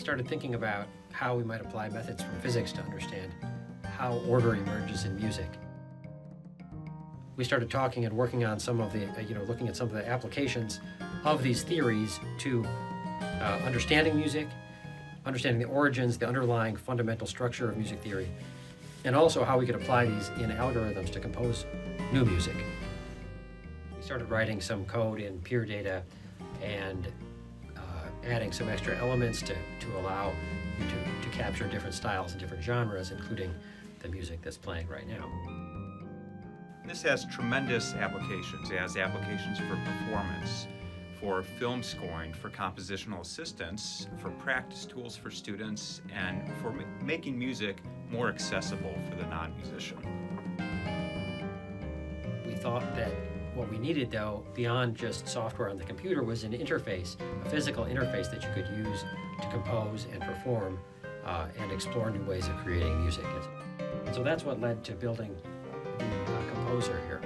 started thinking about how we might apply methods from physics to understand how order emerges in music. We started talking and working on some of the, uh, you know, looking at some of the applications of these theories to uh, understanding music, understanding the origins, the underlying fundamental structure of music theory, and also how we could apply these in algorithms to compose new music. We started writing some code in Pure Data and adding some extra elements to, to allow you to, to capture different styles and different genres, including the music that's playing right now. This has tremendous applications. It has applications for performance, for film scoring, for compositional assistance, for practice tools for students, and for ma- making music more accessible for the non-musician. We thought that what we needed, though, beyond just software on the computer, was an interface, a physical interface that you could use to compose and perform uh, and explore new ways of creating music. And so that's what led to building the uh, composer here.